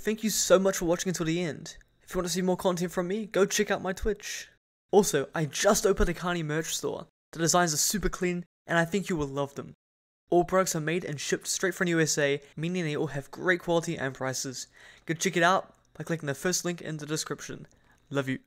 thank you so much for watching until the end. If you want to see more content from me, go check out my Twitch. Also, I just opened a K4hhny merch store. The designs are super clean, and I think you will love them. All products are made and shipped straight from USA, meaning they all have great quality and prices. Go check it out by clicking the first link in the description. Love you.